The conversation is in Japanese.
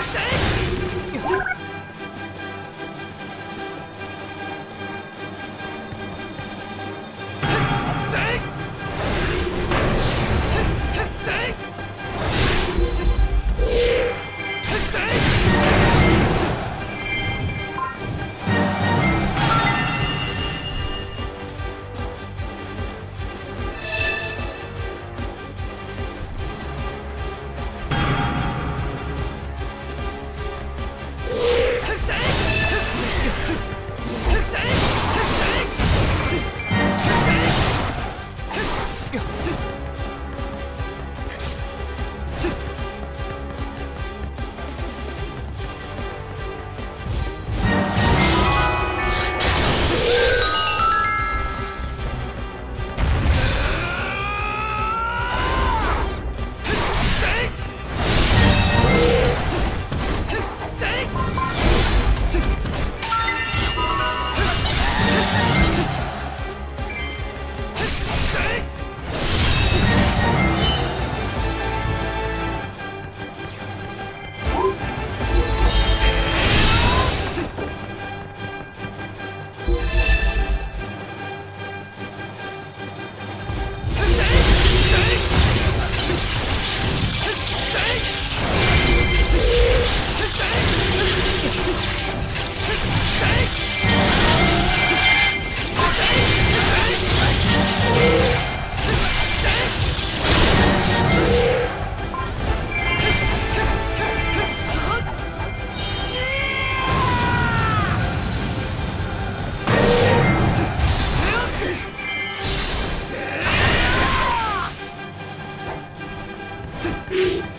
That's it! す。